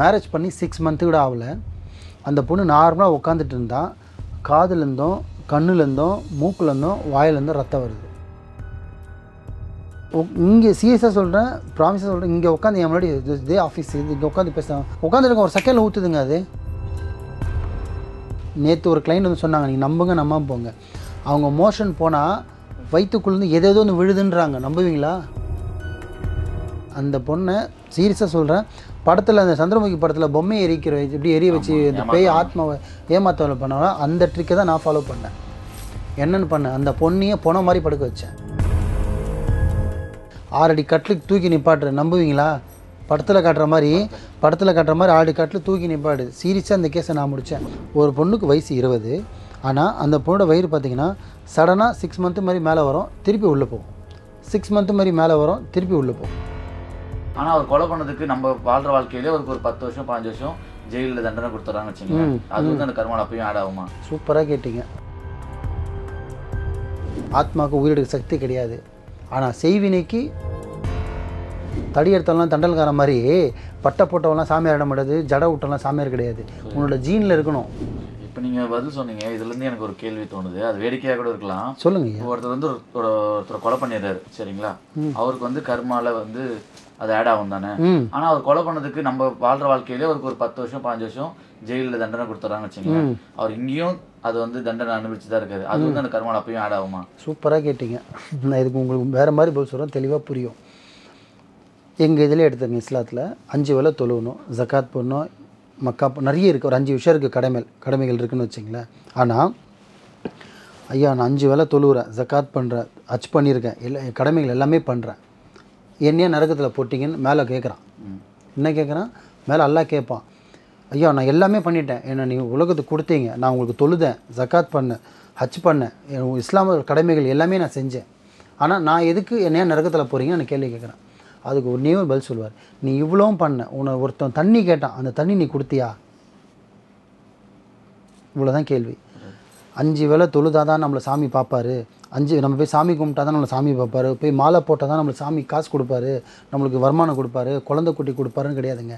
Marriage பண்ணி six month கூட ஆகல. அந்த பொண்ணு நார்மலாக உட்காந்துட்டு இருந்தால் காதுலேருந்தும் கண்ணுலேருந்தும் மூக்குலேருந்தும் வாயிலேருந்தும் ரத்தம் வருது. இங்கே சீரியஸாக சொல்கிறேன் ப்ராமிஸாக சொல்கிறேன் இங்கே உட்காந்து என் முன்னாடி இதே ஆஃபீஸ் இது இங்கே உட்காந்து பேசுகிறேன் உட்காந்துருக்க ஒரு செகண்டில் ஊற்றுதுங்க அது. நேற்று ஒரு கிளைண்ட் வந்து சொன்னாங்க நீங்கள் நம்புங்க நம்பாம போங்க. அவங்க மோஷன் போனால் வயிற்றுக்குள்ளேருந்து எதேதோ ஒன்று விழுதுன்றாங்க. நம்புவீங்களா? அந்த பொண்ணை சீரியஸாக சொல்கிறேன் படத்தில் அந்த சந்திரமுகி படத்தில் பொம்மை எரிக்கிற வச்சு இப்படி எரிய வச்சு இந்த பேய் ஆத்மாவை ஏமாத்தவலை பண்ணாலும் அந்த ட்ரிக்கை தான் நான் ஃபாலோ பண்ணேன். என்னென்னு பண்ணேன்? அந்த பொண்ணையே பொண மாதிரி படுக்க வச்சேன். ஆறடி கட்டிலுக்கு தூக்கி நிப்பாட்டுற நம்புவீங்களா? படத்தில் காட்டுற மாதிரி படத்தில் காட்டுற மாதிரி ஆறு கட்டில் தூக்கி நிப்பாடு. சீரியஸாக அந்த கேஸை நான் முடித்தேன் ஒரு பொண்ணுக்கு வயசு இருபது. ஆனால் அந்த பொண்ணோட வயிறு பார்த்தீங்கன்னா சடனாக சிக்ஸ் மந்த்து மாதிரி மேலே வரும் திருப்பி உள்ளே போகும். சிக்ஸ் மந்த்து மாதிரி மேலே வரும் திருப்பி உள்ளே போகும். ஆனா அவர் கொலை பண்ணதுக்கு நம்ம வாழ்ற வாழ்க்கையிலே அவருக்கு ஒரு பத்து வருஷம் பாஞ்சு வருஷம் ஜெயிலில் தண்டனை கொடுத்துறாங்கன்னு வச்சுங்களேன் அது வந்து அந்த கருமால் அப்பயும் ஆட் ஆகுமா? சூப்பராக கேட்டீங்க. ஆத்மாவுக்கு உயிரெடுக்க சக்தி கிடையாது. ஆனால் செய்வினைக்கு தடி எடுத்தவெல்லாம் தண்டல்கார மாதிரி பட்டை போட்டவெல்லாம் சாமியார் இட முடியாது ஜடை விட்டவெல்லாம் சாமியார் கிடையாது. உன்னோட ஜீனில் இருக்கணும். இப்போ நீங்க பதில் சொன்னீங்க. இதுல இருந்து எனக்கு ஒரு கேள்வி தோணுது. அது வேடிக்கையா கூட இருக்கலாம். சொல்லுங்க ஒருத்தர் வந்து ஒரு- ஒரு ஒருத்தர் கொலை பண்ணிடுறாரு. சரிங்களா? அவருக்கு வந்து கர்மால வந்து அது ஆட் ஆகும் தானே? ம். ஆனா அவர் கொலை பண்ணதுக்கு நம்ம வாழ்ற வாழ்க்கையிலே அவருக்கு ஒரு பத்து வருஷம் பாஞ்சு வருஷம் ஜெயிலில் தண்டனை கொடுத்துறாங்கன்னு வச்சுங்களேன் அவர் இங்கேயும் அது வந்து தண்டனை அனுபவிச்சு தான் இருக்காரு. அது வந்து அந்த கர்மால அப்பயும் ஆட் ஆகுமா? சூப்பராக கேட்டீங்க. நான் இதுக்கு உங்களுக்கு வேறு மாதிரி பதில் சொல்கிறேன் தெளிவாக புரியும். எங்கள் இதில் எடுத்துங்க இஸ்லாத்தில். அஞ்சு வேளை தொழுவணும் ஜக்காத் போடணும் மக்கா நிறைய இருக்குது ஒரு அஞ்சு விஷயம் இருக்குது கடமை கடமைகள் இருக்குன்னு வச்சிங்களேன் ஆனால் ஐயா நான் அஞ்சு வேளை தொழுவுறேன் ஜக்காத் பண்ணுறேன் அச் பண்ணியிருக்கேன். எல்லா கடமைகள் எல்லாமே பண்ணுறேன் என்னையே நரகத்தில் போட்டிங்கன்னு மேலே கேட்குறான் என்ன கேட்குறான் மேலே அல்லா கேட்பான் ஐயா நான் எல்லாமே பண்ணிட்டேன். என்னை நீங்கள் உலகத்துக்கு கொடுத்தீங்க. நான் உங்களுக்கு தொழுதேன் ஜக்காத் பண்ணேன் ஹஜ் பண்ணேன். இஸ்லாம கடமைகள் எல்லாமே நான் செஞ்சேன். ஆனால் நான் எதுக்கு என்னையா நரகத்தில் போகிறீங்கன்னு நான் கேள்வி கேட்குறேன் அதுக்கு ஒன்றே ஒரு பதில் சொல்லுவார். நீ இவ்வளோவும் பண்ண உன்னை ஒருத்தன் தண்ணி கேட்டான் அந்த தண்ணி நீ கொடுத்தியா? இவ்வளோதான் கேள்வி. அஞ்சு வேளை தொழுதா தான் நம்மளை சாமி பார்ப்பாரு. அஞ்சு நம்ம போய் சாமி கும்பிட்டா தான் நம்மளை சாமி பார்ப்பாரு. போய் மாலை போட்டால் தான் நம்மளுக்கு சாமி காசு கொடுப்பாரு. நம்மளுக்கு வருமானம் கொடுப்பாரு. குழந்தை குட்டி கொடுப்பாருன்னு கிடையாதுங்க.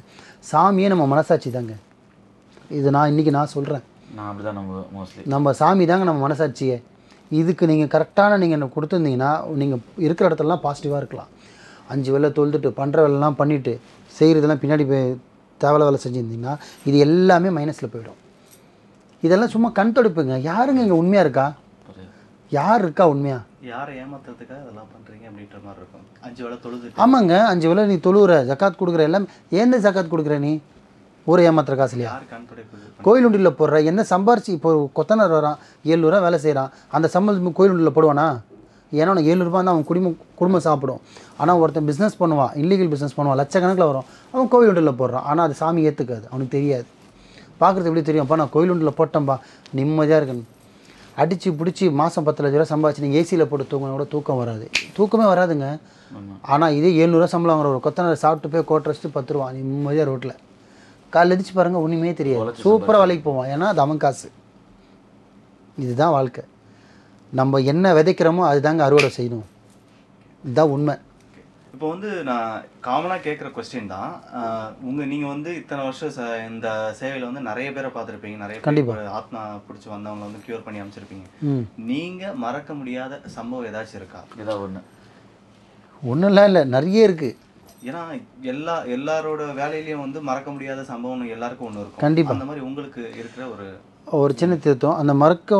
சாமியே நம்ம மனசாட்சி தாங்க. இது நான் இன்றைக்கி நான் சொல்கிறேன் நம்ம சாமி தாங்க நம்ம மனசாட்சியே. இதுக்கு நீங்கள் கரெக்டான நீங்கள் எனக்கு கொடுத்துருந்தீங்கன்னா நீங்கள் இருக்கிற இடத்துலலாம் பாசிட்டிவாக இருக்கலாம். அஞ்சு வேலை தொழுதுட்டு பண்ணுற வேலைலாம் பண்ணிவிட்டு செய்கிறதெல்லாம் பின்னாடி போய் தேவையில்ல வேலை செஞ்சுருந்தீங்கன்னா இது எல்லாமே மைனஸில் போயிடும். இதெல்லாம் சும்மா கண் தொடுப்புங்க. யாருங்க இங்கே உண்மையாக இருக்கா? யார் இருக்கா உண்மையாக யாரை ஏமாத்துறதுக்காக இதெல்லாம் பண்றீங்க அப்படின்ற மாதிரி இருக்கும். அஞ்சு வேளை தொழுது ஆமாங்க அஞ்சு வேலை நீ தொழுவுற ஜக்காத் கொடுக்குற எல்லாம் ஏந்த ஜக்காத் கொடுக்குற நீ? ஊரை ஏமாத்துற காசுலையா? யார் கண் துடைப்பு கோயில் உண்டியில் போடுற என்ன சம்பாரிச்சு இப்போ கொத்தனார் வரான் ஏழ்நூறுவா வேலை செய்கிறான் அந்த சம்பளம் கோயில் உண்டியில் போடுவானா? ஏன்னா அவனுக்கு ஏழ்நூறுபா தான் அவன் குடும்பம் குடும்பம் சாப்பிடும். ஆனால் ஒருத்தன் பிஸ்னஸ் பண்ணுவான் இல்லீகல் பிஸ்னஸ் பண்ணுவான் லட்சக்கணக்கில் வரும். அவன் கோயில் உண்டியில் போடுறான். ஆனால் அது சாமி ஏற்றுக்காது அவனுக்கு தெரியாது. பார்க்குறது எப்படி தெரியும்ப்பா நான் கோயில் உண்டியில் போட்டேன்ப்பா நிம்மதியாக இருக்கணும். அடித்து பிடிச்சி மாதம் பத்து லட்ச ரூபா சம்பாதிச்சு நீங்கள் ஏசியில் போட்டு தூங்கினா கூட தூக்கம் வராது. தூக்கமே வராதுங்க. ஆனால் இதே ஏழ்நூறுவா சம்பளம் வாங்குற ஒரு கொத்தனார் சாப்பிட்டு போய் கோட்டை வச்சுட்டு பத்து ரூபா நிம்மதியாக ரோட்டில் காலைல எதிர்த்து பாருங்கள் ஒன்றுமே தெரியாது. சூப்பராக வேலைக்கு போவான் ஏன்னா அது அவன் காசு. இதுதான் வாழ்க்கை. நம்ம என்ன விதைக்கிறோமோ அதுதாங்க அறுவடை செய்யணும். இதுதான் உண்மை. இப்போ வந்து நான் காமனாக கேட்குற கொஸ்டின் தான். ஆஹ் உங்க நீங்க வந்து இத்தனை வருஷம் ச- இந்த சேவையில வந்து நிறைய பேரை பார்த்துருப்பீங்க. நிறைய பேர் ஆத்மா பிடிச்சி வந்தவங்க வந்து கியூர் பண்ணி அமைச்சிருப்பீங்க ம். நீங்க மறக்க முடியாத சம்பவம் ஏதாச்சும் இருக்கா? ஏதாவது ஒண்ணு. ஒன்றும்லாம் இல்லை. நிறைய இருக்குது ஏன்னா எல்லா எல்லாரோட வேலையிலயும் வந்து மறக்க முடியாத சம்பவம் எல்லாருக்கும் ஒன்று இருக்கும். கண்டிப்பா. அந்த மாதிரி உங்களுக்கு இருக்கிற ஒரு ஒரு சின்ன திருத்தம். அந்த மறக்க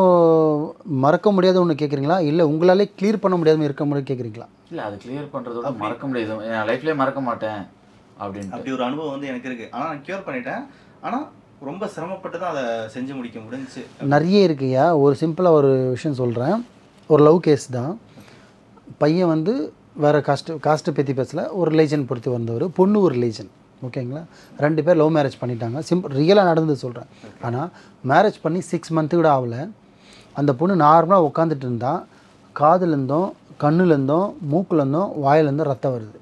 மறக்க முடியாத ஒன்று கேட்குறீங்களா இல்லை உங்களாலே க்ளியர் பண்ண முடியாத இருக்க முடியாது கேட்குறீங்களா இல்ல அது கிளியர் பண்றதோட மறக்க முடியாது. என் லைஃப்லயே மறக்க மாட்டேன் அப்படின்ட்டு. அப்படி ஒரு அனுபவம் வந்து எனக்கு இருக்கு. ஆனா நான் கியூர் பண்ணிட்டேன். ஆனா ரொம்ப சிரமப்பட்டு தான் அதை செஞ்சு முடிக்க முடிஞ்சுச்சு. நிறைய இருக்குய்யா. ஒரு சிம்பிளாக ஒரு விஷயம் சொல்கிறேன் ஒரு லவ் கேஸ் தான். பையன் வந்து வேறு காஸ்ட்டு காஸ்ட்டை பற்றி பேசல. ஒரு ரிலேஜன் பொறுத்து வந்தவர். பொண்ணு ஒரு ரிலேஜன் ஓகேங்களா? ரெண்டு பேர் லவ் மேரேஜ் பண்ணிட்டாங்க. சிம்பிள் ரியலாக நடந்தது சொல்கிறேன் ஆனால் மேரேஜ் பண்ணி சிக்ஸ் மந்த்து கூட ஆகல. அந்த பொண்ணு நார்மலாக உட்காந்துட்டு இருந்தா காதுலேருந்தும் கண்ணுலேருந்தும் மூக்குலேருந்தும் வாயிலேருந்தும் ரத்தம் வருது.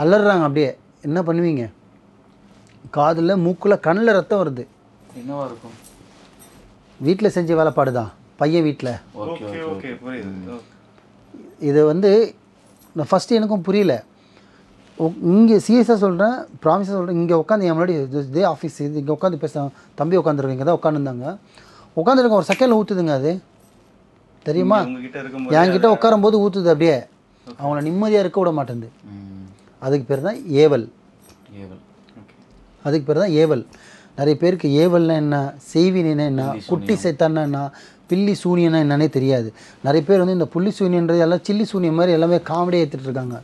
அலறாங்க அப்படியே. என்ன பண்ணுவீங்க? காதில் மூக்கில் கண்ணில் ரத்தம் வருது. என்னவா இருக்கும்? வீட்டில் செஞ்ச வேலைப்பாடு தான் பையன் வீட்டில் இது வந்து நான் ஃபஸ்ட்டு எனக்கும் புரியல. இங்கே சீரியஸாக சொல்கிறேன் ப்ராமிஸாக சொல்கிறேன் இங்கே உட்காந்து என் முன்னாடி இதே ஆஃபீஸ் இது இங்கே உட்காந்து பேச தம்பி உட்காந்துருக்கேன் இங்கே தான் உட்காந்துருந்தாங்க உட்காந்துருக்க ஒரு செகண்டில் ஊற்றுதுங்க அது. தெரியுமா? என்கிட்ட உட்காரும்போது ஊற்றுது அப்படியே. அவங்கள நிம்மதியாக இருக்க விட மாட்டேங்குது. அதுக்கு பேர் தான் ஏவல். ஏவல். அதுக்கு பேர் தான் ஏவல். நிறைய பேருக்கு ஏவல்னா என்ன? செய்வினா என்ன? குட்டி சைத்தான்னா என்ன? பில்லி சூனியனா என்னன்னே தெரியாது. நிறைய பேர் வந்து இந்த புள்ளி சூனியன்றது எல்லாம் சில்லி சூனியம் மாதிரி எல்லாமே காமெடியாக ஏற்றுட்டு இருக்காங்க.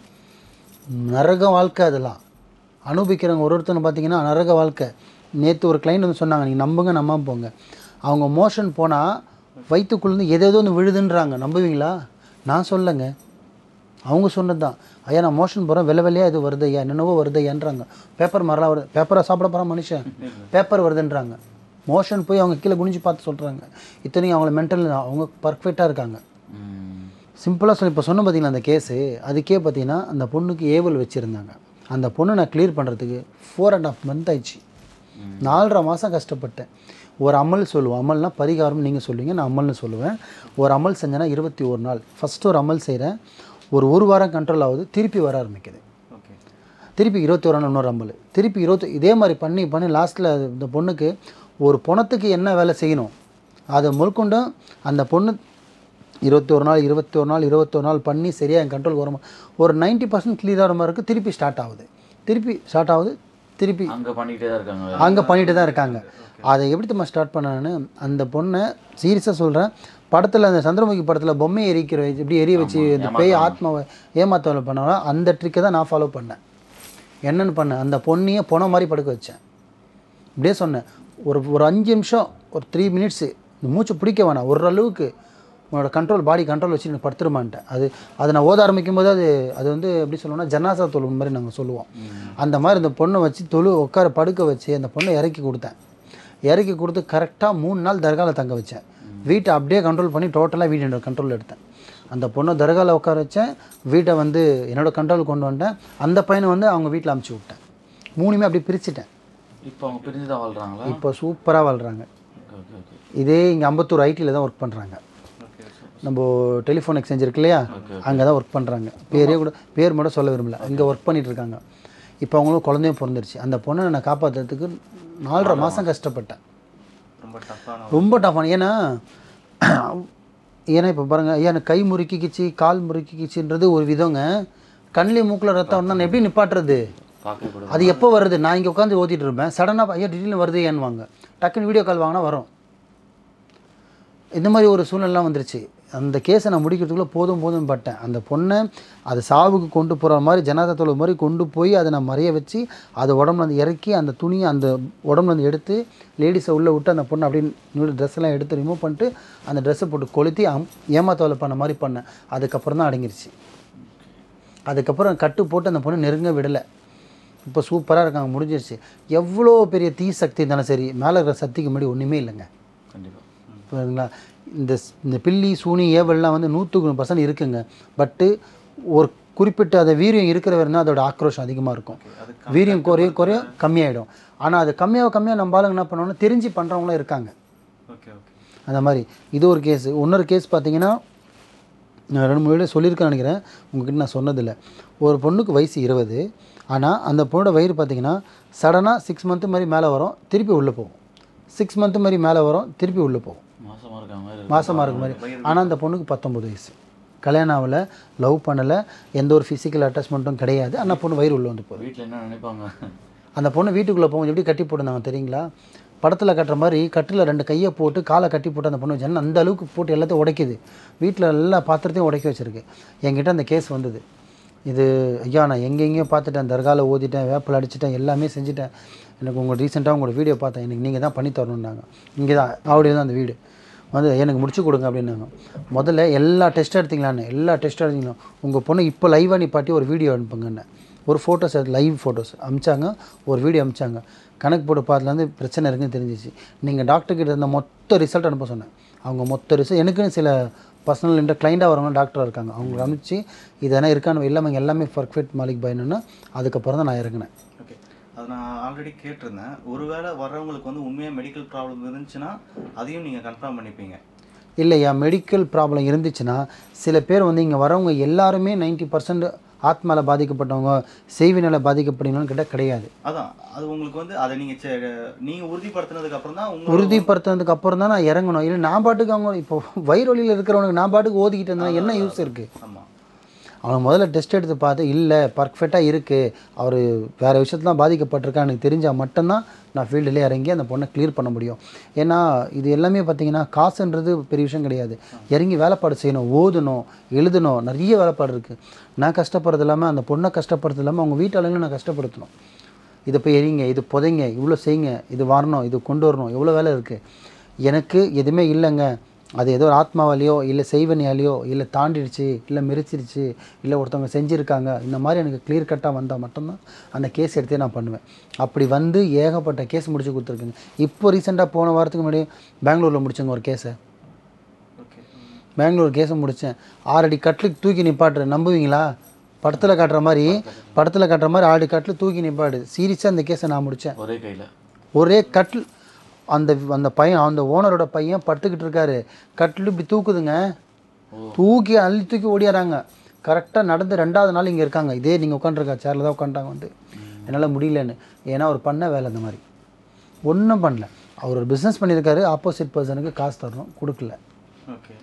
நரக வாழ்க்கை அதெல்லாம். அனுபவிக்கிறவங்க ஒரு ஒருத்தனை பார்த்தீங்கன்னா நரக வாழ்க்கை. நேற்று ஒரு கிளைண்ட் வந்து சொன்னாங்க நீங்கள் நம்புங்க நம்பாம போங்க. அவங்க மோஷன் போனால் வயிற்றுக்குள்ளேருந்து எதேதோ ஒன்று விழுதுன்றாங்க. நம்புவீங்களா? நான் சொல்லலைங்க அவங்க சொன்னது தான் ஐயா நான் மோஷன் போகிறேன் வெள்ளை வெள்ளையாக இது வருது ஐயா. என்னென்னவோ வருது ஐயான்றாங்க. பேப்பர் மாதிரிலாம் வருது. பேப்பரை சாப்பிட போகிறான் மனுஷன். பேப்பர் வருதுன்றாங்க. மோஷன் போய் அவங்க கீழே குனிஞ்சு பார்த்து சொல்கிறாங்க இத்தனையும் அவங்கள மென்டல் அவங்க பர்ஃபெக்டாக இருக்காங்க. ம். சிம்பிளாக சொல்லி இப்போ சொன்ன பார்த்தீங்களா அந்த கேஸு அதுக்கே பார்த்தீங்கன்னா அந்த பொண்ணுக்கு ஏவல் வச்சுருந்தாங்க. அந்த பொண்ணை நான் க்ளியர் பண்ணுறதுக்கு ஃபோர் அண்ட் ஆஃப் மந்த் ஆயிடுச்சு. நாலரை மாதம் கஷ்டப்பட்டேன். ஒரு அமல் சொல்லுவோம். அமல்னா பரிகாரம் நீங்கள் சொல்லுவீங்க நான் அமல்னு சொல்லுவேன். ஒரு அமல் செஞ்சேன்னா இருபத்தி ஒரு நாள். ஃபஸ்ட்டு ஒரு அமல் செய்கிறேன் ஒரு ஒரு வாரம் கண்ட்ரோல் ஆகுது. திருப்பி வர ஆரம்பிக்குது. ஓகே திருப்பி இருபத்தி ஒரு நாள் இன்னொரு அம்பல் திருப்பி இருபத்தி இதே மாதிரி பண்ணி பண்ணி லாஸ்ட்டில் இந்த பொண்ணுக்கு ஒரு பணத்துக்கு என்ன வேலை செய்யணும்? அதை முழுக்கொண்டு அந்த பொண்ணு இருபத்தி ஒரு நாள் இருபத்தி ஒரு நாள் இருபத்தொரு நாள் பண்ணி சரியாக என் கண்ட்ரோல் வரும். ஒரு 90% பர்சன்ட் கிளியர் ஆகிற மாதிரி இருக்குது திருப்பி ஸ்டார்ட் ஆகுது. திருப்பி ஸ்டார்ட் ஆகுது திருப்பி அங்க பண்ணிக்கிட்டே தான் இருக்காங்க. அங்கே பண்ணிட்டு தான் இருக்காங்க. அதை எப்படி நம்ம ஸ்டார்ட் பண்ணான்னு அந்த பொண்ணை சீரியஸாக சொல்கிறேன் படத்தில் அந்த சந்திரமுகி படத்தில் பொம்மை எரிக்கிற வச்சு இப்படி எரிய வச்சு இந்த பேய் ஆத்மாவை ஏமாத்தவலை பண்ணாலும் அந்த ட்ரிக்கை தான் நான் ஃபாலோ பண்ணேன். என்னென்னு பண்ணேன். அந்த பொண்ணையே பொண மாதிரி படுக்க வச்சேன். இப்படியே சொன்னேன். ஒரு ஒரு அஞ்சு நிமிஷம் ஒரு த்ரீ மினிட்ஸு மூச்சு பிடிக்க வேணாம். ஓரளவுக்கு உன்னோட கண்ட்ரோல் பாடி கண்ட்ரோல் வச்சு நீ படுத்துருமான்ட்டேன். அது அது நான் ஓத ஆரம்பிக்கும் போது அது அது வந்து எப்படி சொல்லுவோம்னா ஜனாசா தொழு மாதிரி நாங்கள் சொல்லுவோம். அந்த மாதிரி இந்த பொண்ணை வச்சு தொழு உட்கார படுக்க வச்சு அந்த பொண்ணை இறக்கி கொடுத்தேன். இறக்கி கொடுத்து கரெக்டாக மூணு நாள் தர்காவில் தங்க வச்சேன். வீட்டை அப்படியே கண்ட்ரோல் பண்ணி டோட்டலாக வீடு என்னோட கண்ட்ரோல் எடுத்தேன். அந்த பொண்ணை தர்காவில் உட்கார வச்சேன். வீட்டை வந்து என்னோட கண்ட்ரோல் கொண்டு வந்துட்டேன் அந்த பையனை வந்து அவங்க வீட்டில் அமுச்சு விட்டேன். மூணுமே அப்படி பிரிச்சுட்டேன். இப்போ அவங்க பிரிஞ்சு தான் வாழ்றாங்களா? இப்போ சூப்பராக வாழ்கிறாங்க இதே இங்கே அம்பத்தூர் ஐடியில் தான் ஒர்க் பண்ணுறாங்க நம்ம டெலிஃபோன் எக்ஸ்சேஞ்ச் இருக்கு இல்லையா? அங்கே தான் ஒர்க் பண்ணுறாங்க பேரே கூட பேர் மட்டும் சொல்ல விரும்பல. இங்கே ஒர்க் பண்ணிட்டு இருக்காங்க. இப்போ அவங்களும் குழந்தையும் பிறந்துருச்சு. அந்த பொண்ணை நான் காப்பாற்றுறதுக்கு நாலரை மாதம் கஷ்டப்பட்டேன். ரொம்ப டஃப்பான ஏன்னா ஏன்னா இப்போ பாருங்க ஐயா எனக்கு கை முறுக்கிக்கிச்சு கால் முறுக்கிக்கிச்சுன்றது ஒரு விதங்க. கண்ணிலே மூக்கில் ரத்தம் வந்தால் நான் எப்படி நிப்பாட்டுறது? அது எப்போ வருது? நான் இங்கே உட்காந்து ஓதிட்டு இருப்பேன். சடனாக ஐயா திடீர்னு வருது ஏன்னுவாங்க. டக்குன்னு வீடியோ கால் வாங்கினா வரும். இந்த மாதிரி ஒரு சூழ்நிலாம் வந்துருச்சு. அந்த கேஸை நான் முடிக்கிறதுக்குள்ளே போதும் போதும் பட்டேன். அந்த பொண்ணை அது சாவுக்கு கொண்டு போகிற மாதிரி ஜனாதா தொழில் மாதிரி கொண்டு போய் அதை நான் மறைய வச்சு அதை உடம்புல வந்து இறக்கி அந்த துணியை அந்த உடம்புல வந்து எடுத்து லேடிஸை உள்ளே விட்டு அந்த பொண்ணை அப்படியே ட்ரெஸ் எல்லாம் எடுத்து ரிமூவ் பண்ணிட்டு அந்த ட்ரெஸ்ஸை போட்டு கொளுத்தி அம் ஏமாத்தவலை பண்ண மாதிரி பண்ணேன். அதுக்கப்புறம் தான் அடங்கிருச்சு. அதுக்கப்புறம் கட்டு போட்டு அந்த பொண்ணு நெருங்க விடலை. இப்போ சூப்பராக இருக்காங்க முடிஞ்சிருச்சு. எவ்வளோ பெரிய தீ சக்தி இருந்தாலும் சரி மேலே இருக்கிற சக்திக்கு முன்னாடி ஒன்றுமே இல்லைங்க. கண்டிப்பா. புரியுதுங்களா? இந்த இந்த பில்லி சூனி ஏவல்லாம் வந்து நூற்றுக்கு பர்சன்ட் இருக்குங்க. பட்டு ஒரு குறிப்பிட்ட அந்த வீரியம் இருக்கிற வரைக்கும் அதோட ஆக்ரோஷம் அதிகமாக இருக்கும். வீரியம் குறைய குறைய கம்மியாயிடும். ஆனால் அது கம்மியாக கம்மியாக நம்ம ஆளுங்க என்ன பண்ணுவோம்னா தெரிஞ்சு பண்ணுறவங்களும் இருக்காங்க. ஓகே ஓகே அந்த மாதிரி. இது ஒரு கேஸ் இன்னொரு கேஸ் பார்த்தீங்கன்னா நான் ரெண்டு மூணு வீடியோ சொல்லியிருக்கேன்னு நினைக்கிறேன். உங்ககிட்ட நான் சொன்னதில்லை. ஒரு பொண்ணுக்கு வயசு இருபது. ஆனால் அந்த பொண்ணோட வயிறு பார்த்தீங்கன்னா சடனாக சிக்ஸ் மந்த்து மாதிரி மேலே வரும் திருப்பி உள்ளே போகும். சிக்ஸ் மந்த்து மாதிரி மேலே வரும் திருப்பி உள்ளே போகும். மாசமா இருக்க மாதிரி இருக்கு. மாசமாக இருக்க மாதிரி. ஆனால் அந்த பொண்ணுக்கு பத்தொம்பது வயசு. கல்யாணம் ஆகலை லவ் பண்ணலை எந்த ஒரு ஃபிசிக்கல் அட்டாச்மெண்ட்டும் கிடையாது. ஆனால் பொண்ணு வயிறு உள்ளே வந்து போகுது. வீட்ல என்ன நினைப்பாங்க? அந்த பொண்ணு வீட்டுக்குள்ளே போகும் எப்படி கட்டி போட்டிருந்தாங்க தெரியுங்களா? படத்தில் கட்டுற மாதிரி கட்டில் ரெண்டு கையை போட்டு காலை கட்டி போட்டு அந்த பொண்ணு வச்சு அந்த அளவுக்கு போட்டு எல்லாத்தையும் உடைக்குது. வீட்டில் எல்லா பாத்திரத்தையும் உடைக்க வச்சிருக்கு. என்கிட்ட அந்த கேஸ் வந்தது. இது ஐயா நான் எங்கெங்கேயோ பார்த்துட்டேன். தர்காவில் ஓதிட்டேன் வேப்பில் அடிச்சிட்டேன் எல்லாமே செஞ்சுட்டேன். எனக்கு உங்கள் ரீசெண்டாக உங்களோட வீடியோ பார்த்தேன். எனக்கு நீங்கள் தான் பண்ணி தரணுன்னாங்க இங்கே தான் ஆடியோ தான் அந்த வீடு. வந்து எனக்கு முடிச்சு கொடுங்க அப்படின்னாங்க. முதல்ல எல்லா டெஸ்ட் எடுத்தீங்களான்னு எல்லா டெஸ்ட் எடுத்தீங்களா? உங்கள் பொண்ணு இப்போ லைவாக நிப்பாட்டி ஒரு வீடியோ அனுப்புங்கன்னு. ஒரு ஃபோட்டோஸ் லைவ் ஃபோட்டோஸ் அமிச்சாங்க ஒரு வீடியோ அமிச்சாங்க. கணக்கு போட்டு பார்த்துலேருந்து பிரச்சனை இருக்குன்னு தெரிஞ்சிச்சு. நீங்கள் டாக்டர் கிட்ட இருந்த மொத்த ரிசல்ட் அனுப்ப சொன்னேன். அவங்க மொத்த ரிசல்ட் எனக்குன்னு சில பர்சனல் இந்த கிளைண்டாக வரவங்க டாக்டர் இருக்காங்க. அவங்க அனுப்பிச்சு இது என்ன இருக்கான்னு இல்லாமல் எல்லாமே பர்ஃபெக்ட் மாலிக் பயணுன்னு அதுக்கப்புறம் தான் நான் இறங்கினேன். அது நான் ஆல்ரெடி கேட்டிருந்தேன். ஒருவேளை வர்றவங்களுக்கு வந்து உண்மையாக மெடிக்கல் ப்ராப்ளம் இருந்துச்சுன்னா அதையும் நீங்கள் கன்ஃபார்ம் பண்ணிப்பீங்க. இல்லையா மெடிக்கல் ப்ராப்ளம் இருந்துச்சுன்னா சில பேர் வந்து இங்கே வரவங்க எல்லாருமே 90% பர்சன்ட் ஆத்மால பாதிக்கப்பட்டவங்க செய்வினால பாதிக்கப்பட்டவங்கன்னு கேட்டால் கிடையாது. அதான். அது உங்களுக்கு வந்து அதை நீங்க செ- நீங்க உறுதிப்படுத்தினதுக்கு அப்புறம் தான் உறுதிப்படுத்தினதுக்கு அப்புறம் தான் நான் இறங்கணும். இல்லை நான் பாட்டுக்கு அவங்க இப்போ வயிறொலியில் இருக்கிறவனுக்கு நான் பாட்டுக்கு ஓதிக்கிட்டு இருந்தா என்ன யூஸ் இருக்குது ஆமா. அவன் முதல்ல டெஸ்ட் எடுத்து பார்த்து இல்லை பர்ஃபெக்டாக இருக்குது அவர் வேறு விஷயத்துலாம் பாதிக்கப்பட்டிருக்கா எனக்கு தெரிஞ்சால் மட்டும்தான் நான் ஃபீல்டுலேயே இறங்கி அந்த பொண்ணை கிளியர் பண்ண முடியும். ஏன்னா இது எல்லாமே பார்த்தீங்கன்னா காசுன்றது பெரிய விஷயம் கிடையாது. இறங்கி வேலைப்பாடு செய்யணும் ஓதணும் எழுதணும். நிறைய வேலைப்பாடு இருக்குது நான் கஷ்டப்படுறது இல்லாமல் அந்த பொண்ணை கஷ்டப்படுறது இல்லாமல் அவங்க வீட்டாளங்களும் நான் கஷ்டப்படுத்தணும். இதை போய் எறிங்க இது புதைங்க இவ்வளோ செய்யுங்க. இது வரணும் இது கொண்டு வரணும். எவ்வளோ வேலை இருக்குது எனக்கு எதுவுமே இல்லைங்க. அது ஏதோ ஒரு ஆத்மாவாலேயோ இல்லை செய்வனியாலேயோ இல்லை தாண்டிடுச்சு இல்லை மெரிச்சிருச்சு இல்லை ஒருத்தவங்க செஞ்சுருக்காங்க இந்த மாதிரி எனக்கு கிளியர் கட்டாக வந்தால் மட்டும்தான் அந்த கேஸ் எடுத்தே நான் பண்ணுவேன். அப்படி வந்து ஏகப்பட்ட கேஸ் முடிச்சு கொடுத்துருக்குங்க. இப்போ ரீசெண்டாக போன வாரத்துக்கு முன்னாடி பெங்களூரில் முடிச்சவங்க ஒரு கேஸை ஓகே பெங்களூர் கேஸை முடித்தேன் ஆறடி கட்டிலுக்கு தூக்கி நிப்பாட்டுறேன். நம்புவீங்களா? படத்தில் காட்டுற மாதிரி படத்தில் காட்டுற மாதிரி ஆறு கட்டில் தூக்கி நிப்பாடு. சீரியஸாக அந்த கேஸை நான் முடித்தேன் ஒரே கையில. ஒரே கட்டில் அந்த அந்த பையன் அந்த ஓனரோட பையன் படுத்துக்கிட்டு இருக்காரு. கட்டில் இப்படி தூக்குதுங்க. தூக்கி அள்ளி தூக்கி ஓடியாராங்க. கரெக்டாக நடந்து ரெண்டாவது நாள் இங்கே இருக்காங்க. இதே நீங்கள் உட்காந்துருக்கா சேரில் தான் உட்காந்துட்டாங்க வந்து. என்னால் முடியலன்னு. ஏன்னா அவர் பண்ண வேலை அந்த மாதிரி. ஒன்றும் பண்ணல. அவர் ஒரு பிஸ்னஸ் பண்ணியிருக்காரு. ஆப்போசிட் பர்சனுக்கு காசு தரணும். கொடுக்கல. ஓகே.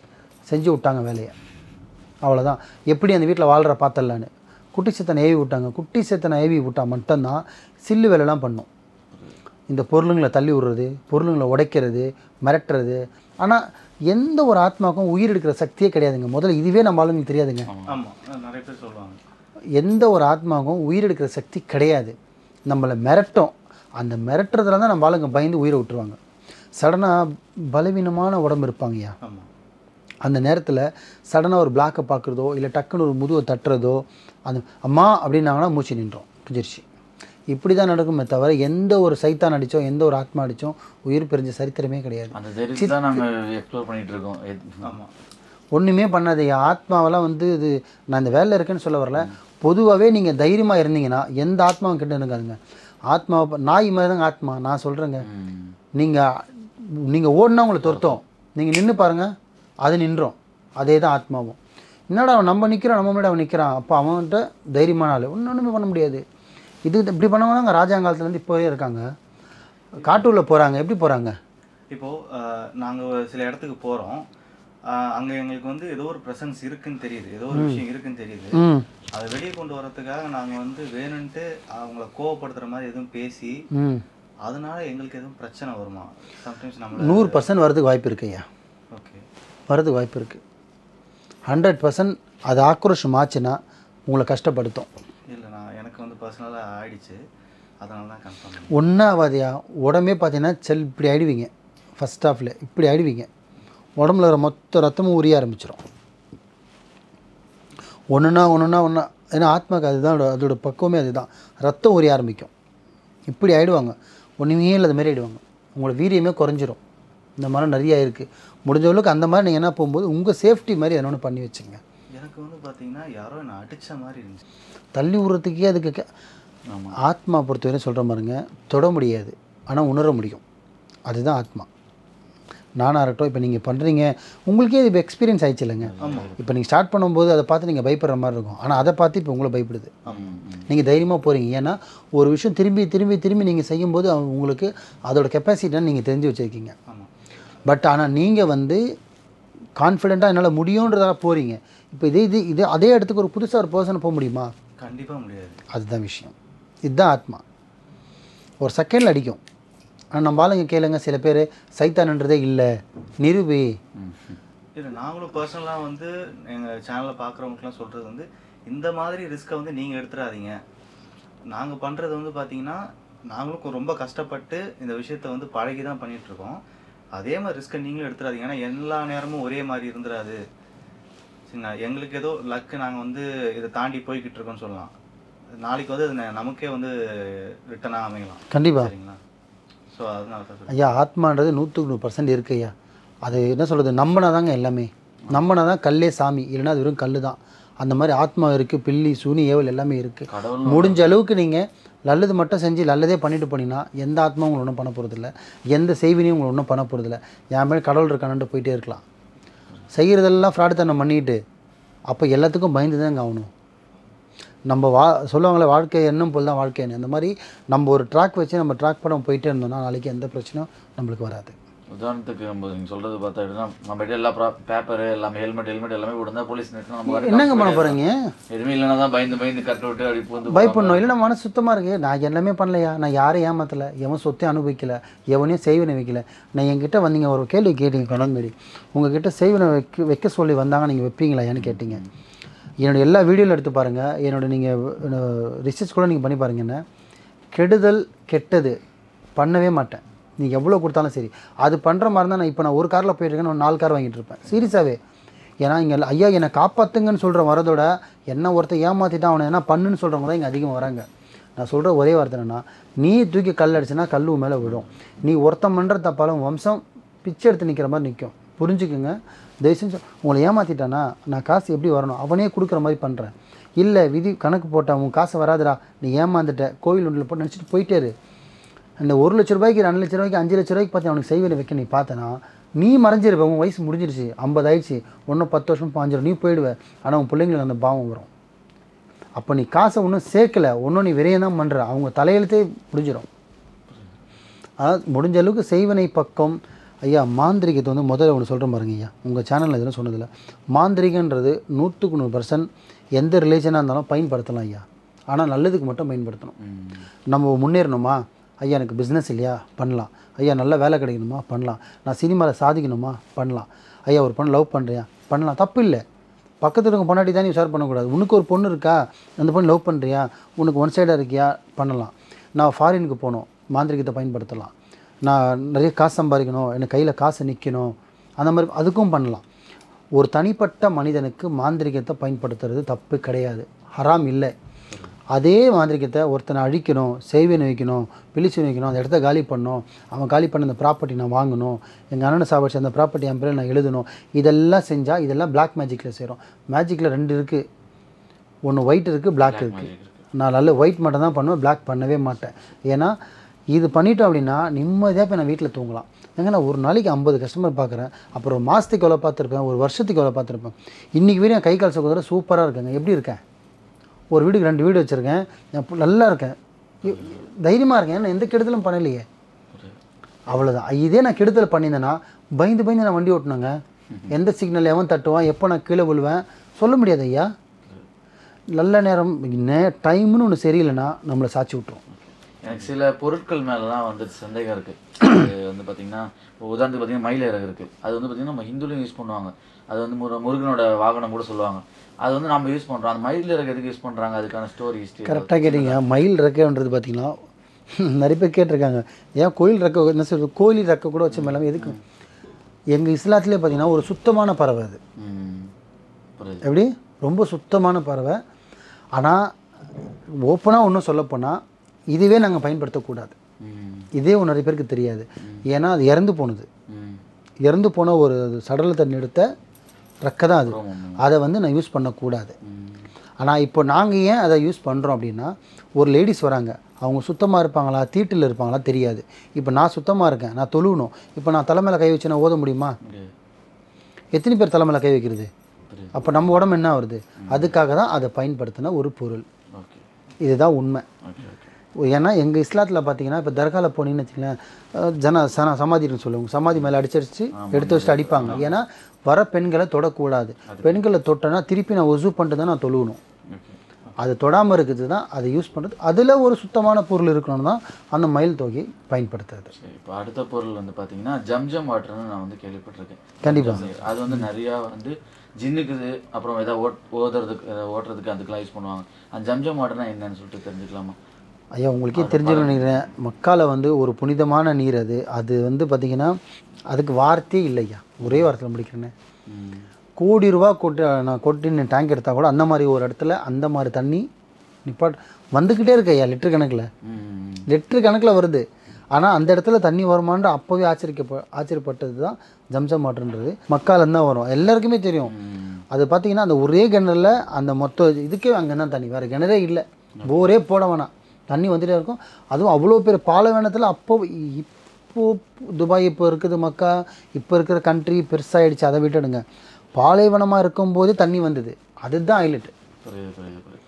செஞ்சு விட்டாங்க வேலையை. அவ்வளோதான் எப்படி அந்த வீட்டில் வாழ்கிற பார்த்தலான்னு குட்டி சேத்தனை ஏவி விட்டாங்க. குட்டி சேத்தனை ஏவி விட்டால் மட்டும்தான் சில்லு வேலைலாம் பண்ணும். இந்த பொருளுங்களை தள்ளி விடுறது பொருளுங்களை உடைக்கிறது மிரட்டுறது. ஆனால் எந்த ஒரு ஆத்மாவுக்கும் உயிர் எடுக்கிற சக்தியே கிடையாதுங்க. முதல்ல இதுவே நம்ம ஆளுங்களுக்கு தெரியாதுங்க. ஆமா. நிறைய பேர் சொல்லுவாங்க. எந்த ஒரு ஆத்மாவுக்கும் உயிர் எடுக்கிற சக்தி கிடையாது. நம்மளை மிரட்டும். அந்த மிரட்டுறதுல தான் நம்ம ஆளுங்க பயந்து உயிரை விட்டுருவாங்க. சடனாக பலவீனமான உடம்பு இருப்பாங்கய்யா ஆமா. அந்த நேரத்தில் சடனாக ஒரு பிளாக்கை பார்க்குறதோ இல்லை டக்குன்னு ஒரு முதுவை தட்டுறதோ அந்த அம்மா அப்படின்னாங்கன்னா மூச்சு நின்றோம் புரிஞ்சிருச்சு? இப்படி தான் நடக்குமே தவிர எந்த ஒரு சைத்தான் அடித்தோ எந்த ஒரு ஆத்மா அடித்தோ உயிர் பிரிஞ்ச சரித்திரமே கிடையாது. அந்த தைரியத்தை தான் நாங்க எக்ஸ்ப்ளோர் பண்ணிட்டு இருக்கோம். எத்- ஆமா. ஒன்றுமே பண்ணாது. ஆத்மாவெல்லாம் வந்து இது நான் இந்த வேலையில் இருக்கேன்னு சொல்ல வரல. பொதுவாகவே நீங்கள் தைரியமாக இருந்தீங்கன்னா எந்த ஆத்மாவும் கிட்ட இருக்காதுங்க ஆத்மாவை நாய் மாதிரி தாங்க ஆத்மா. நான் சொல்கிறேங்க. நீங்கள் நீங்கள் ஓடினா உங்களை துரத்தும். நீங்கள் நின்று பாருங்கள் அது நின்றோம். அதே தான் ஆத்மாவும். என்னடா அவன் நம்ம நிற்கிறோம் நம்ம முன்னாடி அவன் நிற்கிறான் அப்போ அவன்கிட்ட தைரியமான ஆள். ஒன்றுமே பண்ண முடியாது. இது இப்படி பண்ணவங்க தாங்க ராஜாங்காலத்துலேருந்து இப்போவே இருக்காங்க. காட்டுக்குள்ளே போகிறாங்க எப்படி போகிறாங்க இப்போ அஹ், நாங்க ஒரு சில இடத்துக்கு அஹ், அங்க எங்களுக்கு வந்து ஏதோ ஒரு பிரசன்ஸ் இருக்குன்னு தெரியுது. ஏதோ ஒரு விஷயம் இருக்குன்னு தெரியுது. அதை வெளியே கொண்டு வரதுக்காக நாங்க வந்து வேணும்ன்ட்டு அவங்கள கோவப்படுத்துற மாதிரி எதுவும் பேசி அதனால எங்களுக்கு எதுவும் பிரச்சனை வருமா? சம்டைம்ஸ் நம்மள நூறு பர்சன்ட் வரதுக்கு வாய்ப்பு இருக்கு ஐயா. ஓகே வரதுக்கு வாய்ப்பு இருக்குது ஹண்ட்ரட் பர்சன்ட் அது ஆக்ரோஷம் ஆச்சுன்னா உங்களை கஷ்டப்படுத்தும் இல்லை நான் எனக்கு வந்து பர்சனலாக ஆயிடுச்சு. அதனால தான் கன்ஃபார்ம் ஒன்றா ஆகாதியா உடம்பே பார்த்தீங்கன்னா செல் இப்படி ஆயிடுவீங்க. ஃபஸ்ட் ஹாஃபில் இப்படி ஆயிடுவீங்க. உடம்புல இருக்கிற மொத்த ரத்தமும் உரிய ஆரம்பிச்சிடும் ஒன்றுனா ஒன்றுனா ஒன்றா ஏன்னா ஆத்மாக்கு அதுதான் அதோட- பக்குவமே அதுதான். ரத்தம் உரிய ஆரம்பிக்கும். இப்படி ஆயிடுவாங்க. ஒன்றுமே இல்லாத மாதிரி ஆயிடுவாங்க. உங்களோட வீரியமே குறைஞ்சிரும். இந்த மாதிரி நிறைய இருக்குது முடிஞ்ச அளவுக்கு அந்த மாதிரி நீங்கள் என்ன போகும்போது உங்கள் சேஃப்டி மாதிரி என்ன ஒன்று பண்ணி வச்சுங்க எனக்கு வந்து பார்த்தீங்கன்னா யாரோ என்னை அடிச்ச மாதிரி இருந்துச்சு. தள்ளி விடுறதுக்கே அதுக்கு ஆத்மா பொறுத்தவரை சொல்கிற பாருங்க தொட முடியாது ஆனால் உணர முடியும். அதுதான் ஆத்மா. நானாக இருக்கட்டும் இப்போ நீங்கள் பண்ணுறீங்க உங்களுக்கே இது இப்போ எக்ஸ்பீரியன்ஸ் ஆயிடுச்சு இல்லைங்க. இப்போ நீங்கள் ஸ்டார்ட் பண்ணும்போது அதை பார்த்து நீங்கள் பயப்படுற மாதிரி இருக்கும். ஆனால் அதை பார்த்து இப்போ உங்களை பயப்படுது. நீங்கள் தைரியமாக போகிறீங்க ஏன்னா ஒரு விஷயம் திரும்பி திரும்பி திரும்பி நீங்கள் செய்யும்போது அவங்க உங்களுக்கு அதோட கெப்பாசிட்டின்னு நீங்கள் தெரிஞ்சு வச்சுருக்கீங்க. பட் ஆனால் நீங்கள் வந்து கான்ஃபிடெண்ட்டாக என்னால் முடியுன்றதால போகிறீங்க இப்போ இதே இது இது அதே இடத்துக்கு ஒரு புதுசாக ஒரு பர்சன் போக முடியுமா? கண்டிப்பாக முடியாது. அதுதான் விஷயம். இதுதான் ஆத்மா. ஒரு செகண்டில் அடிக்கும். ஆனால் நம்ம ஆளுங்க கேளுங்க சில பேர் சைத்தானன்றதே இல்லை. நிரூபி. இல்லை நாங்களும் பர்சனலாக வந்து எங்கள் சேனலில் பார்க்குறவங்களுக்குலாம் சொல்கிறது வந்து இந்த மாதிரி ரிஸ்க்கை வந்து நீங்கள் எடுத்துடாதீங்க. நாங்கள் பண்ணுறது வந்து பார்த்தீங்கன்னா நாங்களும் ரொம்ப கஷ்டப்பட்டு இந்த விஷயத்தை வந்து பழகி தான் பண்ணிட்டு இருக்கோம். அதே மாதிரி ரிஸ்க்கை நீங்களும் எடுத்துடாதீங்க. ஏன்னா எல்லா நேரமும் ஒரே மாதிரி இருந்துடாது. எங்களுக்கு ஏதோ லக்கு நாங்கள் வந்து இதை தாண்டி போய்கிட்டு இருக்கோம்னு சொல்லலாம். நாளைக்கு வந்து அது நமக்கே வந்து ரிட்டனாக அமையலாம். கண்டிப்பாக சரிங்களா? ஸோ அதனால. ஐயா ஆத்மான்றது நூற்றுக்கு நூறு பர்சன்ட் இருக்கு ஐயா. அது என்ன சொல்கிறது நம்பினா தாங்க எல்லாமே. நம்பினா தான் கல்லே சாமி. இல்லைன்னா அது வெறும் கல் தான். அந்த மாதிரி ஆத்மா இருக்குது பில்லி சூனி ஏவல் எல்லாமே இருக்குது முடிஞ்ச அளவுக்கு நீங்கள் நல்லது மட்டும் செஞ்சு நல்லதே பண்ணிட்டு போனீங்கன்னா எந்த ஆத்மாவும் உங்களை ஒன்றும் பண்ண போகிறதில்ல எந்த செய்வினையும் உங்களை ஒன்றும் பண்ண போகிறதில்ல என் மேலே கடவுள் இருக்கானுட்டு போயிட்டே இருக்கலாம். செய்கிறதெல்லாம் ஃப்ராடு தன்னை பண்ணிட்டு அப்போ எல்லாத்துக்கும் பயந்து தாங்க ஆகணும். நம்ம வா சொல்லுவாங்களே வாழ்க்கை எண்ணம் போல் தான் வாழ்க்கைன்னு. அந்த மாதிரி நம்ம ஒரு ட்ராக் வச்சு நம்ம ட்ராக் படம் போயிட்டே இருந்தோம்னா நாளைக்கு எந்த பிரச்சனையும் நம்மளுக்கு வராது. உதாரணத்துக்கு நம்ம நீங்கள் சொல்கிறது பார்த்தா எப்படின்னா நம்ம எல்லா பேப்பர் எல்லாமே ஹெல்மெட் ஹெல்மெட் எல்லாமே விடுந்தா போலீஸ் நிறுத்தினா நம்ம என்னங்க பண்ண போகிறீங்க எதுவுமே இல்லைன்னா தான் பயந்து பயந்து கட்டு விட்டு அப்படி பூந்து பயப்படணும். இல்லைன்னா மனசு சுத்தமாக இருக்கு. நான் எல்லாமே பண்ணலையா? நான் யாரையும் ஏமாத்தலை. எவன் சொத்தையும் அனுபவிக்கல? எவனையும் செய்வனை வைக்கல? நான் என்கிட்ட வந்தீங்க. ஒரு கேள்வி கேட்டீங்க கொண்டாந்து மாரி. உங்ககிட்ட செய்வனை வைக்க வைக்க சொல்லி வந்தாங்க நீங்கள் வைப்பீங்களா ஏன்னு கேட்டீங்க. என்னோட எல்லா வீடியோவில் எடுத்து பாருங்கள் என்னோட நீங்கள் ரிசர்ச் கூட நீங்கள் பண்ணி பாருங்க என்ன. கெடுதல் கெட்டது பண்ணவே மாட்டேன். நீங்கள் எவ்வளோ கொடுத்தாலும் சரி. அது பண்ணுற மாதிரி தான் நான் இப்போ நான் ஒரு காரில் போயிட்டுருக்கேன் நான் நாலு கார் வாங்கிட்டு இருப்பேன். சீரியஸாகவே ஏன்னா இங்கே ஐயா என்னை காப்பாற்றுங்கன்னு சொல்கிற வரதோட என்ன ஒருத்தன் ஏமாற்றிட்டான் அவனை என்ன பண்ணுன்னு சொல்கிறவங்க தான் இங்கே அதிகமாக வராங்க. நான் சொல்கிற ஒரே வார்த்தை என்னன்னா நீ தூக்கி கல் அடிச்சுன்னா கல் மேலே விழும். நீ ஒருத்தன் பண்ணுற தப்பாலும் வம்சம் பிச்சை எடுத்து நிற்கிற மாதிரி நிற்கும் புரிஞ்சுக்குங்க? தயவு செஞ்சு உங்களை ஏமாற்றிட்டானா நான் காசு எப்படி வரணும்? அவனே கொடுக்குற மாதிரி பண்ணுறேன் இல்லை விதி கணக்கு போட்டான் உன் காசு வராதுடா நீ ஏமாந்துட்ட கோவில் ஒன்றில் போட்டு நினச்சிட்டு போயிட்டேரு அந்த ஒரு லட்ச ரூபாய்க்கு ரெண்டு லட்ச ரூபாய்க்கு அஞ்சு லட்ச ரூபாய்க்கு பார்த்து அவனுக்கு செய்வனை வைக்க நீ பார்த்தனா நீ மறைஞ்சிருப்ப உன் வயசு முடிஞ்சிருச்சு ஐம்பது ஆயிடுச்சு இன்னும் பத்து வருஷம் பாஞ்சிரும் நீ போயிடுவ. ஆனால் உன் பிள்ளைங்களுக்கு அந்த பாவம் வரும். அப்போ நீ காசை ஒன்றும் சேர்க்கல ஒன்றும் நீ விரையம் தான் பண்ணுற அவங்க தலையெழுத்தே முடிஞ்சிடும் அதாவது முடிஞ்ச அளவுக்கு செய்வனை பக்கம் ஐயா மாந்திரிகத்தை வந்து முதல்ல ஒன்று சொல்கிறேன் பாருங்க ஐயா. உங்கள் சேனலில் இதெல்லாம் சொன்னதில்ல. மாந்திரிகன்றது நூற்றுக்கு நூறு பர்சன்ட் எந்த ரிலேஷனாக இருந்தாலும் பயன்படுத்தலாம் ஐயா. ஆனால் நல்லதுக்கு மட்டும் பயன்படுத்தணும். நம்ம முன்னேறணுமா? ஐயா எனக்கு பிஸ்னஸ் இல்லையா? பண்ணலாம். ஐயா நல்ல வேலை கிடைக்கணுமா? பண்ணலாம். நான் சினிமாவில் சாதிக்கணுமா? பண்ணலாம். ஐயா ஒரு பொண்ணு லவ் பண்ணுறியா பண்ணலாம். தப்பு இல்லை. பக்கத்தில் இருக்க பொண்ணாடி தான் நீ ஷேர் பண்ணக்கூடாது. உனக்கு ஒரு பொண்ணு இருக்கா? அந்த பொண்ணு லவ் பண்ணுறியா உனக்கு ஒன் சைடாக இருக்கியா? பண்ணலாம். நான் ஃபாரினுக்கு போகணும். மாந்திரிகத்தை பயன்படுத்தலாம். நான் நிறைய காசு சம்பாதிக்கணும். எனக்கு கையில் காசு நிற்கணும் அந்த மாதிரி அதுக்கும் பண்ணலாம். ஒரு தனிப்பட்ட மனிதனுக்கு மாந்திரிகத்தை பயன்படுத்துறது தப்பு கிடையாது. ஹராம் இல்லை. அதே மாந்திரிகத்தை ஒருத்தனை அழிக்கணும் செய்வினை வைக்கணும் பிழிச்சு வைக்கணும் அந்த இடத்த காலி பண்ணணும் அவன் காலி பண்ண அந்த ப்ராப்பர்ட்டி நான் வாங்கணும் எங்கள் அண்ணனை சாப்பிடுச்சு அந்த ப்ராப்பர்ட்டி என் பேரில் நான் எழுதணும் இதெல்லாம் செஞ்சால் இதெல்லாம் பிளாக் மேஜிக்கில் சேரும். மேஜிக்கில் ரெண்டு இருக்குது ஒன்று ஒயிட் இருக்குது பிளாக் இருக்குது நான் நல்ல ஒயிட் மட்டும் தான் பண்ணுவேன் பிளாக் பண்ணவே மாட்டேன். ஏன்னா இது பண்ணிட்டோம் அப்படின்னா நிம்மதியாக போய் நான் வீட்டில் தூங்கலாம். ஏங்க நான் ஒரு நாளைக்கு ஐம்பது கஸ்டமர் பார்க்குறேன் அப்புறம் ஒரு மாதத்துக்கு எவ்வளோ பார்த்துருப்பேன் ஒரு வருஷத்துக்கு எவ்வளோ பார்த்துருப்பேன். இன்றைக்கி வரையும் கை கால் சுகதர சூப்பராக இருக்கேங்க. எப்படி இருக்கேன்? ஒரு வீடுக்கு ரெண்டு வீடு வச்சுருக்கேன். நான் நல்லா இருக்கேன். தைரியமாக இருக்கேன். நான் எந்த கெடுதலும் பண்ணலையே. அவ்வளோதான் இதே நான் கெடுதல் பண்ணியிருந்தேன்னா பயந்து பயந்து நான் வண்டி ஓட்டணுங்க எந்த சிக்னல் எவன் தட்டுவான் எப்போ நான் கீழே விழுவேன்? சொல்ல முடியாது ஐயா. நல்ல நேரம் நே டைம்னு ஒன்று சரியில்லைன்னா நம்மளை சாட்சி விட்டுரும். எனக்கு சில பொருட்கள் மேலலாம் வந்துட்டு சந்தேகம் இருக்குது வந்து பார்த்தீங்கன்னா இப்போ உதாரணத்துக்கு பார்த்தீங்கன்னா மயில் இறகு இருக்கு. அது வந்து பார்த்தீங்கன்னா நம்ம ஹிந்துலையும் யூஸ் பண்ணுவாங்க. அது வந்து முரு முருகனோட வாகனம் கூட சொல்லுவாங்க. அது வந்து நம்ம யூஸ் பண்ணுறோம் அந்த மயில் இறகு எதுக்கு யூஸ் பண்ணுறாங்க அதுக்கான ஸ்டோரி ஹிஸ்ட்ரி கரெக்டாக கேட்டிங்க. மயில் ரெக்கைன்றது பார்த்தீங்கன்னா நிறைய பேர் கேட்டிருக்காங்க. ஏன் கோயில் ரெக்கை என்ன சொல்றது கோயில் ரெக்கை கூட வச்ச மேலே எதுக்கு? எங்கள் இஸ்லாத்துலேயே பார்த்தீங்கன்னா ஒரு சுத்தமான பறவை அது. எப்படி? ரொம்ப சுத்தமான பறவை. ஆனால் ஓப்பனாக ஒன்றும் சொல்லப்போனால் இதுவே நாங்கள் பயன்படுத்தக்கூடாது இதே ஒரு நிறைய பேருக்கு தெரியாது. ஏன்னா அது இறந்து போனது. இறந்து போன ஒரு சடலத்தை எடுத்த ரெக்கை தான் அது. அதை வந்து நான் யூஸ் பண்ணக்கூடாது. ஆனால் இப்போ நாங்கள் ஏன் அதை யூஸ் பண்ணுறோம் அப்படின்னா ஒரு லேடிஸ் வராங்க. அவங்க சுத்தமாக இருப்பாங்களா? தீட்டில் இருப்பாங்களா? தெரியாது. இப்போ நான் சுத்தமாக இருக்கேன். நான் தொழுவணும் இப்போ நான் தலைமையில் கை வச்சு நான் ஓத முடியுமா? எத்தனை பேர் தலைமையில் கை வைக்கிறது? அப்போ நம்ம உடம்பு என்ன வருது அதுக்காக தான் அதை பயன்படுத்தின ஒரு பொருள். இதுதான் உண்மை. ஏன்னா எங்கள் இஸ்லாத்தில் பார்த்தீங்கன்னா இப்போ தர்காவில் போனீங்கன்னு வச்சுங்களேன் அஹ் ஜன சன சமாதின்னு சொல்லுவாங்க. சமாதி மேலே அடிச்சடிச்சு எடுத்து வச்சுட்டு அடிப்பாங்க. ஏன்னா வர பெண்களை தொடக்கூடாது. பெண்களை தொட்டனா திருப்பி நான் ஒசு பண்ணிட்டு தான் நான் தொழுவணும் அது தொடாமல் இருக்குது தான் அதை யூஸ் பண்ணுறது அதில் ஒரு சுத்தமான பொருள் இருக்கணும் தான் அந்த மயில் தொகை பயன்படுத்துறது. இப்போ அடுத்த பொருள் வந்து பார்த்தீங்கன்னா ஜம்ஜம் வாட்டர்னு நான் வந்து கேள்விப்பட்டிருக்கேன். கண்டிப்பாக அது வந்து நிறையா வந்து ஜின்னுக்குது அப்புறம் ஏதாவது ஓட் ஓதுறதுக்கு ஓட்டுறதுக்கு அதுக்கெல்லாம் யூஸ் பண்ணுவாங்க. அந்த ஜம்ஜம் வாட்டர்னா என்னன்னு சொல்லிட்டு தெரிஞ்சுக்கலாமா? ஐயா உங்களுக்கே தெரிஞ்சுக்கணும்னு நினைக்கிறேன். மக்கால வந்து ஒரு புனிதமான நீர் அது. அது வந்து பார்த்திங்கன்னா அதுக்கு வார்த்தையே இல்லையா ஒரே வார்த்தையில் முடிக்கிறேன்னு. கோடி ரூபா கொட்டு நான் கொட்டின்னு டேங்க் எடுத்தால் கூட அந்த மாதிரி ஒரு இடத்துல அந்த மாதிரி தண்ணி நிப்பாட் வந்துக்கிட்டே இருக்கு ஐயா லிட்டர் கணக்கில். லிட்டர் கணக்கில் வருது. ஆனால் அந்த இடத்துல தண்ணி வருமான்னு அப்போவே ஆச்சரிக்க ஆச்சரியப்பட்டது தான் ஜம்சம் வாட்டர்ன்றது மக்காலேருந்து தான் வரும். எல்லாருக்குமே தெரியும். அது பார்த்தீங்கன்னா அந்த ஒரே கிணறுல அந்த மொத்த இதுக்கே அங்கே தான் தண்ணி. வேறு கிணறே இல்லை. போரே போட வேணாம். தண்ணி வந்துட்டே இருக்கும். அதுவும் அவ்வளோ பேர் பாலைவனத்தில் அப்போ இப்போ துபாய் இப்போ இருக்குது மக்கா இப்போ இருக்கிற கண்ட்ரி பெருசாகிடுச்சு அதை விட்டுடுங்க. பாலைவனமாக இருக்கும்போதே தண்ணி வந்தது. அதுதான் ஹைலைட் புரியுது புரியுது புரியுது.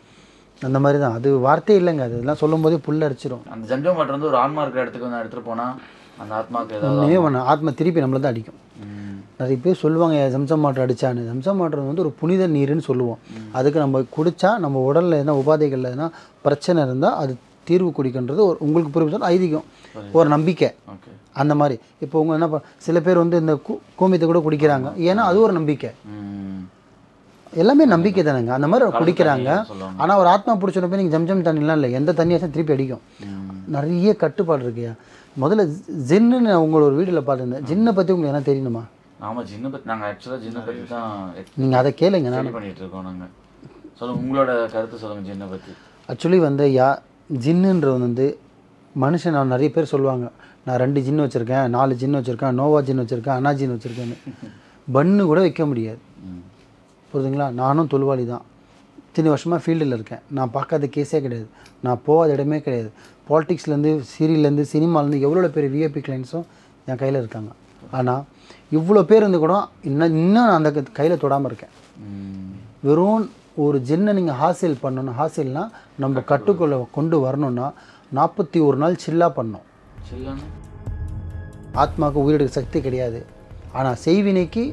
அந்த மாதிரி தான் அது வார்த்தையே இல்லைங்க. அது இதெல்லாம் சொல்லும் போதே புல்ல அரிச்சிடும் அந்த ஜம்ஜம் வாட்டர் வந்து ஒரு ஆன்மா இருக்கிற இடத்துக்கு வந்து எடுத்துகிட்டு போனால் அந்த ஆத்மாவுக்கு ஏதாவது ஒன்றே ஆத்மா திருப்பி நம்மளை தான் அடிக்கும். நிறைய பேர் சொல்லுவாங்க சம்சம் வாட்டர் அடிச்சான்னு. சம்சம் வாட்டர் வந்து ஒரு புனித நீருன்னு சொல்லுவோம். அதுக்கு நம்ம குடிச்சா நம்ம உடலில் எதனா உபாதைகள் எதனா பிரச்சனை இருந்தால் அது தீர்வு குடிக்கின்றது ஒரு உங்களுக்கு புரியும் ஐதீகம். ஒரு நம்பிக்கை. அந்த மாதிரி. இப்போ உங்க என்ன சில பேர் வந்து இந்த கோமியத்தை கூட குடிக்கிறாங்க. ஏன்னா அது ஒரு நம்பிக்கை. எல்லாமே நம்பிக்கை தானேங்க. அந்த மாதிரி குடிக்கிறாங்க. ஆனால் ஒரு ஆத்மா பிடிச்ச போய் நீங்கள் ஜம்ஜம் தண்ணிலாம் இல்லை. எந்த தண்ணியாச்சும் திருப்பி அடிக்கும். நிறைய கட்டுப்பாடு இருக்குயா முதல்ல ஜின்னுன்னு உங்களோட ஒரு வீடியோவில் பார்த்துருந்தேன். ஜின்னை பற்றி உங்களுக்கு என்ன தெரியணுமா ஆமா ஜின்னை பற்றி நாங்கள் ஆக்சுவலாக ஜின்னை பற்றி தான் நீங்கள் அதை கேளுங்க நான். ஸ்டடி பண்ணிட்டு இருக்கோம் நாங்கள் சொல்லுங்க உங்களோட கருத்து சொல்லுங்க ஜின்னை பற்றி ஆக்சுவலி வந்து யா ஜின்னுன்றது வந்து மனுஷன் நான் நிறைய பேர் சொல்லுவாங்க நான் ரெண்டு ஜின்னு வச்சுருக்கேன் நாலு ஜின்னு வச்சுருக்கேன் நோவா ஜின் வச்சுருக்கேன் அனா ஜின் வச்சுருக்கேன்னு. பன்னு கூட வைக்க முடியாது. புரியுதுங்களா நானும் தொழிலாளி தான். இத்தனை வருஷமாக ஃபீல்டில் இருக்கேன். நான் பார்க்காத கேஸே கிடையாது. நான் போகாத இடமே கிடையாது. பாலிடிக்ஸ்லேருந்து சீரியல்லேருந்து சினிமாலேருந்து எவ்வளோ பெரிய விஐபி கிளைண்ட்ஸும் என் கையில் இருக்காங்க. ஆனால் இவ்வளோ பேர் இருந்து கூட இன்னும் இன்னும் நான் அந்த கையில் தொடாமல் இருக்கேன். வெறும் ஒரு ஜின்னை நீங்கள் ஹாசில் பண்ணணும். ஹாசில்னா நம்ம கட்டுக்குள்ளே கொண்டு வரணும்னா நாற்பத்தி ஒரு நாள் சில்லாக பண்ணணும். சில்லான்னு ஆத்மாவுக்கு உயிரெடுக்க சக்தி கிடையாது. ஆனால் செய்வினைக்கு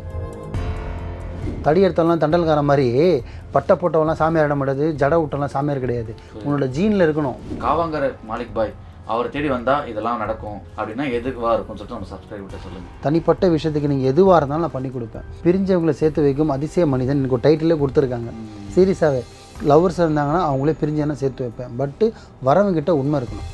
தடி எடுத்தவங்களாம் தண்டல்கார மாதிரி பட்டை போட்டவங்களாம் சாமியார் இட முடியாது ஜட விட்டவங்களாம் சாமியார் கிடையாது. உன்னோட ஜீனில் இருக்கணும். காவாங்கர மாலிக் பாய். அவரை தேடி வந்தா இதெல்லாம் நடக்கும் அப்படின்னா எதுக்குவா இருக்கும் சொல்லிட்டு நம்ம சப்ஸ்கிரைப் கிட்ட சொல்லுங்க. தனிப்பட்ட விஷயத்துக்கு நீங்கள் எதுவாக இருந்தாலும் நான் பண்ணி கொடுப்பேன். பிரிஞ்சவங்களை சேர்த்து வைக்கும் அதிசய மனிதன் எனக்கு டைட்டிலே கொடுத்துருக்காங்க. சீரியஸாகவே லவ்வர்ஸ் இருந்தாங்கன்னா அவங்களே பிரிஞ்சேன்னா சேர்த்து வைப்பேன். பட்டு வரவங்கிட்ட உண்மை இருக்கணும்.